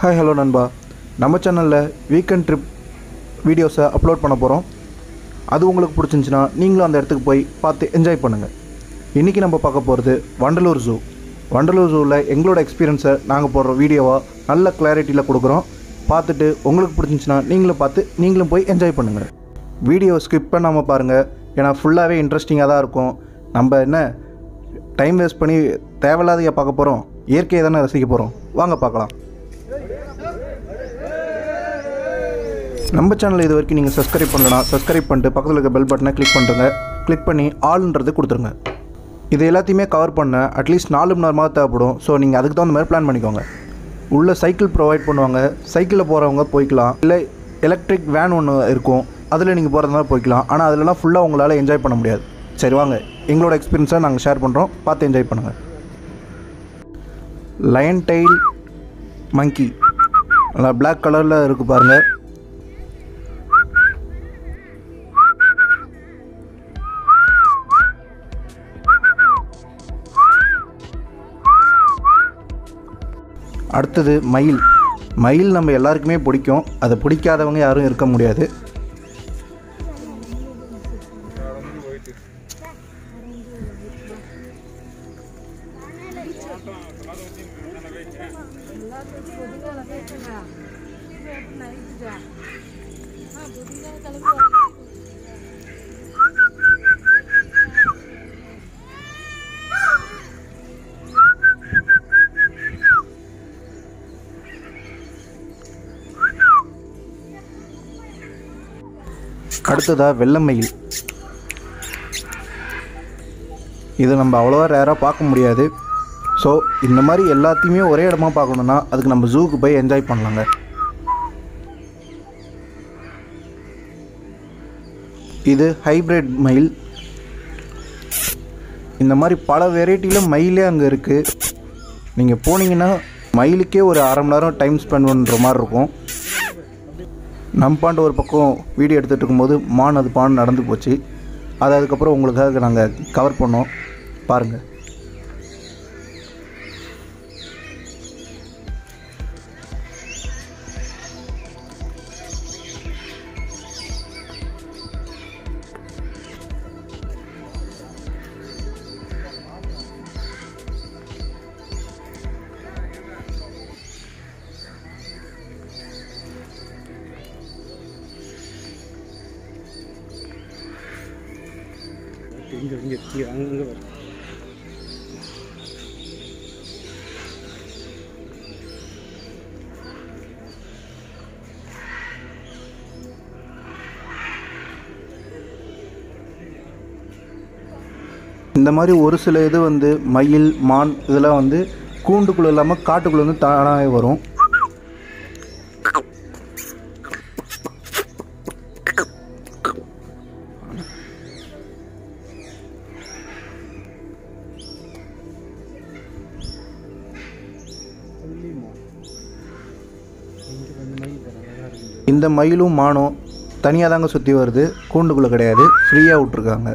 Hi hello நண்பா. நம்ம சேனலில் வீக்கெண்ட் ட்ரிப் வீடியோஸை அப்லோட் பண்ண போகிறோம் அது உங்களுக்கு பிடிச்சிருந்துச்சின்னா நீங்களும் அந்த இடத்துக்கு போய் பார்த்து என்ஜாய் பண்ணுங்கள் இன்றைக்கி நம்ம பார்க்க போகிறது வண்டலூர் ஜூ வண்டலூர் ஜூவில் எங்களோட எக்ஸ்பீரியன்ஸை நாங்கள் போடுற வீடியோவாக நல்ல கிளாரிட்டியில் கொடுக்குறோம். பார்த்துட்டு உங்களுக்கு பிடிச்சிருந்துச்சின்னா நீங்களும் பார்த்து நீங்களும் போய் என்ஜாய் பண்ணுங்கள் வீடியோ ஸ்கிப் பண்ணாமல் பாருங்கள் ஏன்னா ஃபுல்லாகவே இன்ட்ரெஸ்டிங்காக தான் இருக்கும். நம்ம என்ன டைம் வேஸ்ட் பண்ணி தேவையில்லாதைய பார்க்க போகிறோம் இயற்கையை தானே ரசிக்க போகிறோம் வாங்க பார்க்கலாம். நம்ம சேனல் இது வரைக்கும் நீங்கள் சப்ஸ்கிரைப் பண்ணலாம் சப்ஸ்கிரைப் பண்ணிட்டு பக்கத்தில் இருக்க பெல் பட்டனை கிளிக் பண்ணுறங்க கிளிக் பண்ணி ஆல்ன்றது கொடுத்துருங்க. இது எல்லாத்தையுமே கவர் பண்ண அட்லீஸ்ட் நாலு மணி நேரமாக தேவைப்படும். ஸோ நீங்கள் அதுக்கு தகுந்த மாதிரி பிளான் பண்ணிக்கோங்க. உள்ளே சைக்கிள் ப்ரொவைட் பண்ணுவாங்க. சைக்கிளில் போகிறவங்க போய்க்கலாம். இல்லை எலக்ட்ரிக் வேன் ஒன்று இருக்கும். அதில் நீங்கள் போகிறதுனால போய்க்கலாம். ஆனால் அதிலலாம் ஃபுல்லாக உங்களால் என்ஜாய் பண்ண முடியாது. சரி வாங்க. எங்களோட எக்ஸ்பீரியன்ஸை நாங்கள் ஷேர் பண்ணுறோம் பார்த்து என்ஜாய் பண்ணுங்கள் லயன் டெயில் மங்கி நல்லா பிளாக் கலரில் இருக்குது பாருங்கள் அடுத்தது மயில். மயில் நம்ம எல்லாருக்குமே பிடிக்கும். அதை பிடிக்காதவங்க யாரும் இருக்க முடியாது. அடுத்ததாக வெள்ளை மயில் இது நம்ம அவ்வளோவா ரேராக பார்க்க முடியாது. ஸோ இந்த மாதிரி எல்லாத்தையுமே ஒரே இடமா பார்க்கணுன்னா அதுக்கு நம்ம ஜூக்கு போய் என்ஜாய் பண்ணலாங்க. இது ஹைப்ரிட் மயில் இந்த மாதிரி பல வெரைட்டியில் மயிலே அங்கே இருக்குது நீங்கள் போனீங்கன்னா மயிலுக்கே ஒரு அரை மணி நேரம் டைம் ஸ்பெண்ட் பண்ணுற மாதிரி இருக்கும். நம்பாண்டு ஒரு பக்கம் வீடியோ எடுத்துகிட்டு இருக்கும்போது மான் அது பான் நடந்து போச்சு. அது அதுக்கப்புறம் உங்களுக்காக நாங்கள் கவர் பண்ணோம். பாருங்கள் இங்கே இங்கே கீழே அங்கே வரும் இந்த மாதிரி ஒரு சில இது வந்து மயில் மான் இதெல்லாம் வந்து கூண்டுக்குள்ளே இல்லாமல் காட்டுக்குள்ளே வந்து தானாகவே வரும். இந்த மயிலும் மானும் தனியாக தாங்க சுற்றி வருது. கூண்டுக்குள்ளே கிடையாது. ஃப்ரீயாக விட்ருக்காங்க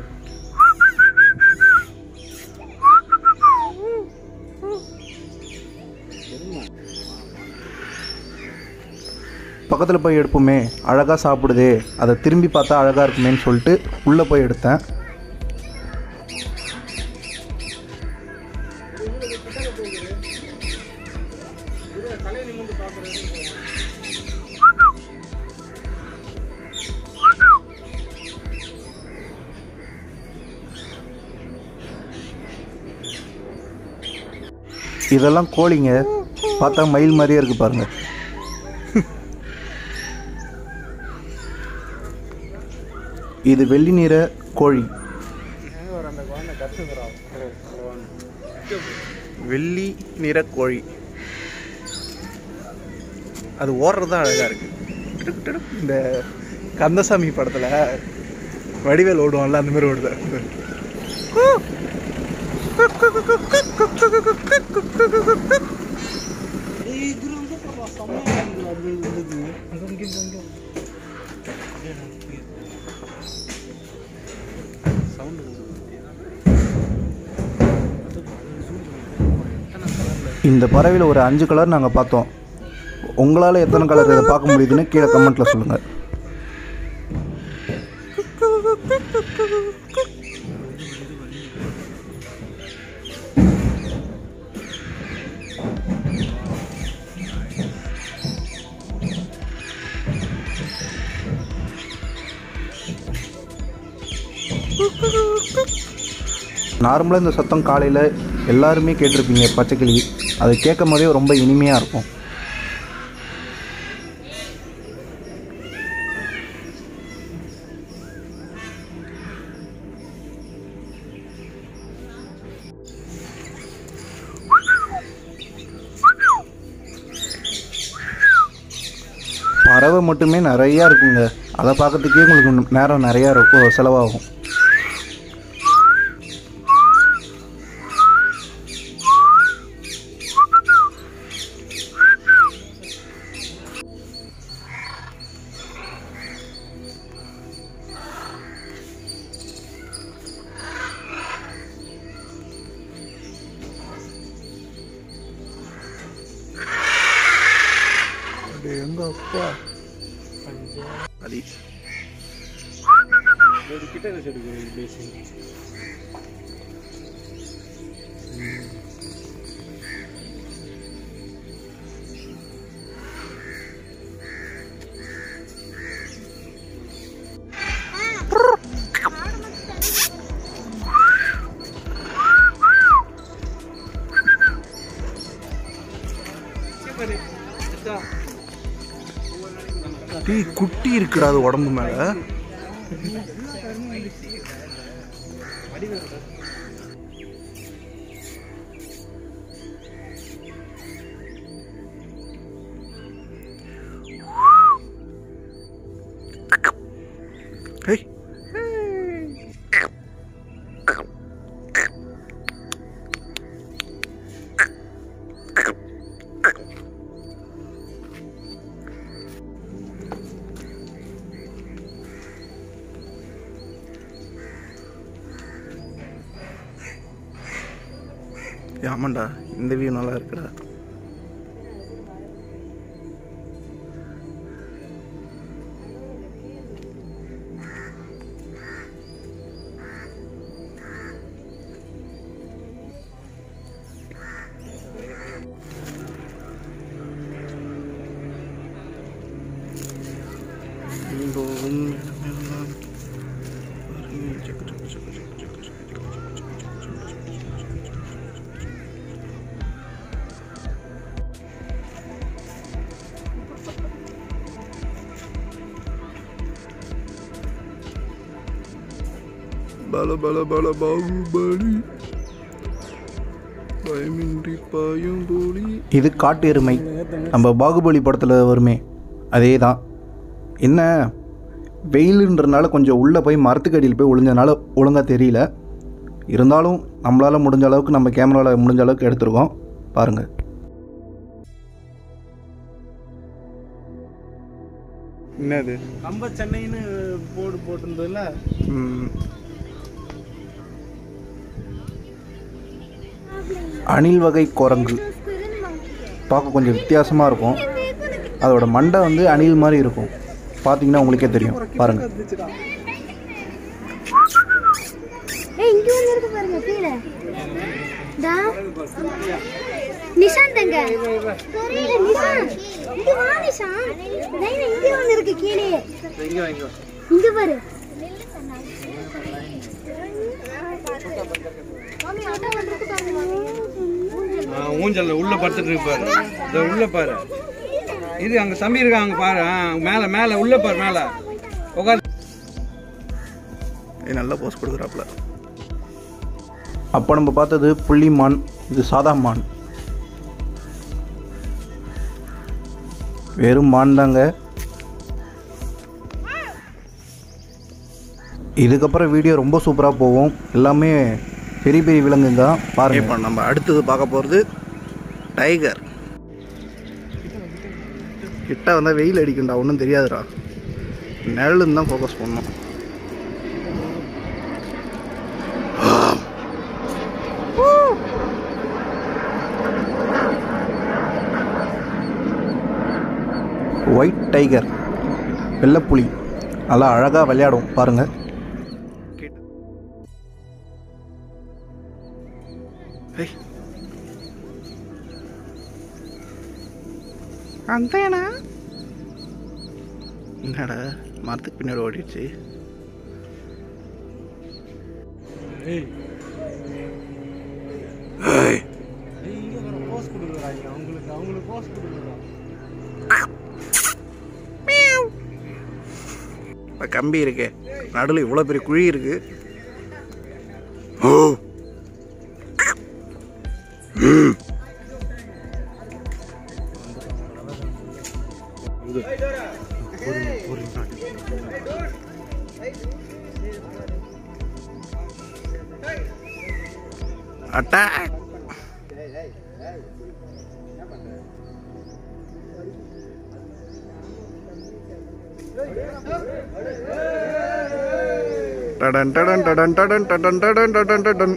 பக்கத்தில் போய் எடுப்போமே. அழகாக சாப்பிடுதே. அதை திரும்பி பார்த்தா அழகாக இருக்குமேன்னு சொல்லிட்டு உள்ளே போய் எடுத்தேன். இதெல்லாம் கோழிங்க பார்த்தா மயில் மாதிரியே இருக்கு பாருங்க. இது வெள்ளி நிற கோழி. ஒரு அந்த குழந்தை வெள்ளி நிற கோழி. அது ஓடுறது தான் அழகாக இருக்கு இந்த கந்தசாமி படத்தில் வடிவேல் ஓடுவான்ல அந்த மாதிரி ஓடுது. இந்த பறவையில் ஒரு அஞ்சு கலர் நாங்கள் பார்த்தோம். உங்களால் எத்தனை கலர் இதை பார்க்க முடியுதுன்னு கீழே கமெண்ட்டில் சொல்லுங்கள் நார்மலாக இந்த சத்தம் காலையில் எல்லாருமே கேட்டிருப்பீங்க பச்சைக்கிளி. அது கேட்கும் போதே ரொம்ப இனிமையாக இருக்கும். பறவை மட்டுமே நிறையா இருக்குங்க. அதை பார்க்கறதுக்கே உங்களுக்கு நேரம் நிறையா இருக்கும் செலவாகும். எங்க அப்பா? அது ஒரு கிட்ட வச்சு டீ குட்டி இருக்குடா அது உடம்பு மேலே. ஆமாண்டா இந்த வியூ நல்லா இருக்குடா. போகும் இடமெல்லாம் பல பல பல பாகுபலி பயமின்றி பாயும் போலி இது காட்டு எருமை. நம்ம பாகுபலி படத்தில் வருமே அதே தான் என்ன வெயிலுன்றனால கொஞ்சம் உள்ளே போய் மரத்துக்கடியில் போய் ஒளிஞ்சனால ஒழுங்காக தெரியல. இருந்தாலும் நம்மளால் முடிஞ்ச அளவுக்கு நம்ம கேமராவில் முடிஞ்ச அளவுக்கு எடுத்திருக்கோம். பாருங்கள் என்னது? நம்ம சென்னைன்னு போர்டு போட்டிருந்ததுல? அணில் வகை குரங்கு. பார்க்க கொஞ்சம் வித்தியாசமாக இருக்கும். அதோட மண்டை வந்து அணில் மாதிரி இருக்கும். பார்த்தீங்கன்னா உங்களுக்கே தெரியும். பாருங்கள் நிஷாந்த் எங்க? நிஷாந்த். இங்க வா நிஷாந்த். இங்க இருக்கு கீழே. இங்க பாரு. ஊஞ்சல்ல உள்ள படுத்துட்டு இருக்கு பாரு. இந்த உள்ள பாரு. இது அங்க தம்பி இருக்காங்க பாரு. மேல மேல உள்ள பாரு மேல. உட்காந்து நல்லா போஸ் கொடுக்குறாப்புல. அப்போ நம்ம பார்த்தது புள்ளி மான் இது சாதா மான். வெறும் மான் தாங்க. இதுக்கப்புறம் வீடியோ ரொம்ப சூப்பராக போகும். எல்லாமே பெரிய பெரிய விலங்குங்க தான் பாருங்க. இப்போ நம்ம அடுத்தது பார்க்க போகிறது டைகர் கிட்ட வந்தால் வெயில் அடிக்கும்டா ஒன்றும் தெரியாதுடா. நிழலுன்னு தான் ஃபோக்கஸ் பண்ணணும் ஒயிட் டைகர் வெள்ளைப்புலி. நல்லா அழகாக விளையாடும் பாருங்கள் அந்தேனா என்னடா மரத்துக்கு பின்னாடி ஓடிடுச்சு. அவங்களுக்கு அவங்களுக்கு போஸ் கொடுக்குறாங்க இப்போ கம்பி இருக்கு. நடுவில் இவ்வளோ பெரிய குழி இருக்கு. ஓ. டடன் டடன் டடன் டடன் டடன் டடன் டடன் டடன்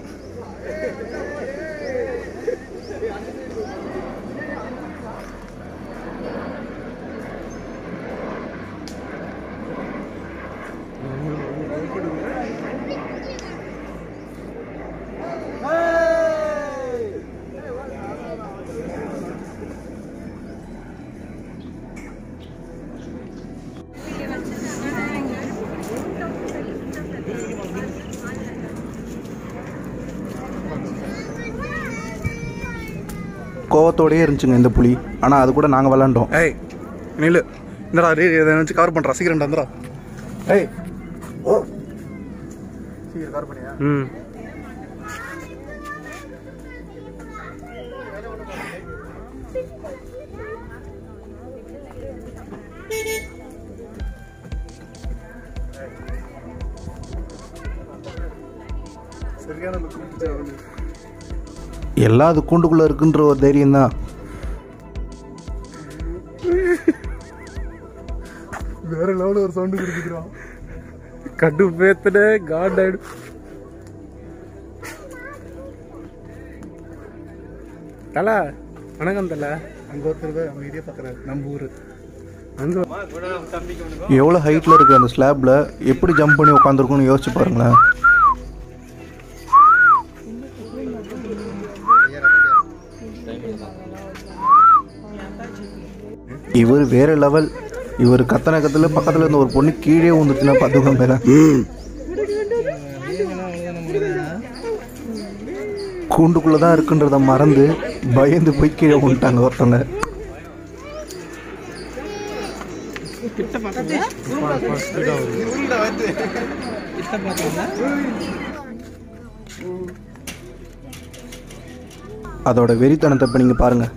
கோவத்தோடயே இருந்துச்சுங்க இந்த புலி. ஆனால் அது கூட நாங்கள் விளாண்டோம். ஏய் நில்லு. இந்தடா ரே இதை நினச்சி கவர் பண்ணுறா சீக்கிரம் வந்துடா ஏய். ஓ. சீக்கிரம் கவர் பண்ணியா? ம். சரியான எல்லாம் அது கூண்டுக்குள்ளே இருக்குன்ற ஒரு தைரியம் தான் வேற லெவலில் ஒரு சவுண்டு கொடுக்குறான் கட்டு பேத்துட காட் ஆயிடு. தல வணக்கம் தல. அங்கே ஒருத்தர் அமைதியாக பார்க்குறாரு. நம்ம ஊர். அங்க எவ்வளோ ஹைட்டில் இருக்குது அந்த ஸ்லாப்பில் எப்படி ஜம்ப் பண்ணி உட்காந்துருக்குன்னு யோசிச்சு பாருங்களேன். இவர் வேறு லெவல் இவர் கத்தனை கத்துல பக்கத்தில் இருந்த ஒரு பொண்ணு கீழே வந்துச்சுன்னா பார்த்துக்கோங்க கூண்டுக்குள்ளே தான் இருக்குன்றத மறந்து பயந்து போய் கீழே விழுந்துட்டாங்க ஒருத்தவங்க. அதோட வெறித்தனத்தை இப்போ நீங்கள் பாருங்கள்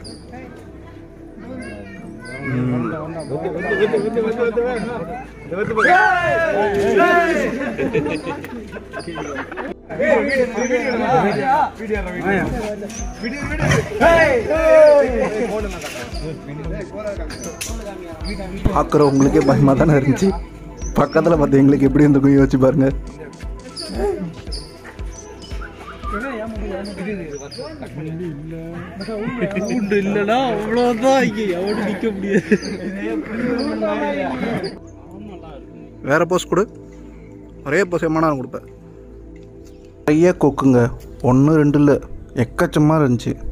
பார்க்குறவங்களுக்கே பயமாக தானே இருந்துச்சு. பக்கத்தில் பார்த்து எங்களுக்கு எப்படி இருந்திருக்கும் யோசிச்சு பாருங்க. உண்டு இல்லைன்னா அவ்வளோதான் இங்க முடியாது வேற போஸ் கொடு. ஒரே போஸ் கொடுப்பேன். நிறைய கொக்குங்க. ஒன்று ரெண்டு இல்லை. எக்கச்சமாக இருந்துச்சு.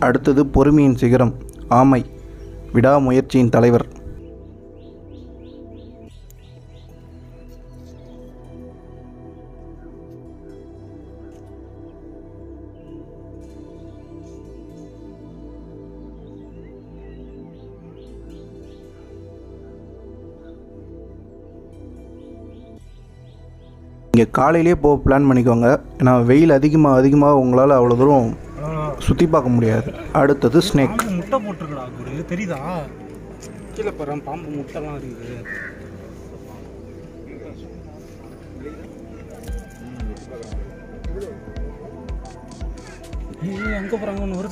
அடுத்தது பொறுமையின் சிகரம். ஆமை. விடாமுயற்சியின் தலைவர். நீங்கள் காலையிலே போக பிளான் பண்ணிக்கோங்க. ஏன்னா வெயில் அதிகமாக அதிகமாக உங்களால் அவ்வளோ தூரம் சுற்றி பார்க்க முடியாது. அடுத்தது ஸ்னேக் முட்டை போட்டிருக்கடா குரு. தெரியுதா? கீழே பாரு பாம்பு முட்டைலாம் இருக்குது. அங்கே போகிறாங்க ஒன்று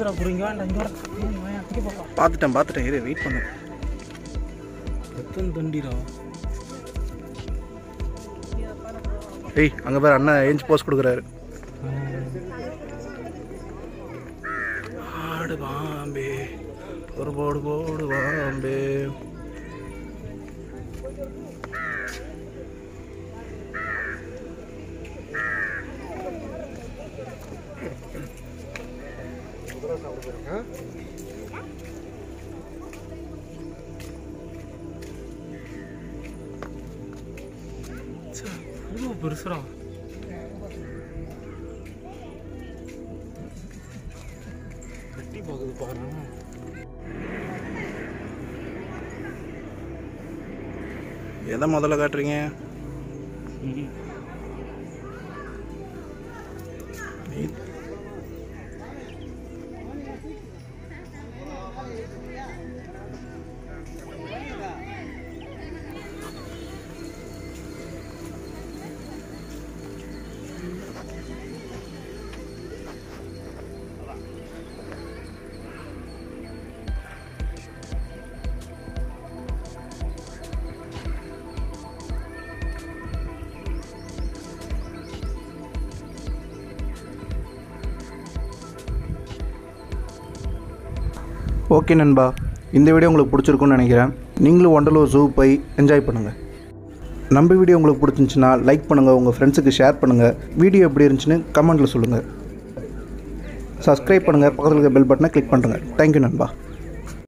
பார்த்துட்டேன் பார்த்துட்டேன். இரு வெயிட் பண்ணு. எத்தனை ஏய் அங்கே பேர் அண்ணன் ஏஞ்சி போஸ்ட் கொடுக்குறாரு. ஆடு பாம்பே ஒரு போடு போடு பாம்பே. பெருசுடா கட்டி பார்க்குது பாருங்க. எதை முதல்ல காட்டுறீங்க? ஓகே நண்பா. இந்த வீடியோ உங்களுக்கு பிடிச்சிருக்குன்னு நினைக்கிறேன். நீங்களும் ஒண்டலூர் ஜூ போய் என்ஜாய் பண்ணுங்கள் நம்ம வீடியோ உங்களுக்கு பிடிச்சிருந்துச்சுன்னா லைக் பண்ணுங்கள் உங்கள் ஃப்ரெண்ட்ஸுக்கு ஷேர் பண்ணுங்கள் வீடியோ எப்படி இருந்துச்சுன்னு கமெண்ட்டில் சொல்லுங்கள் சப்ஸ்கிரைப் பண்ணுங்கள் பக்கத்தில் இருக்க பெல் பட்டனை கிளிக் பண்ணுங்கள் தேங்க்யூ நண்பா.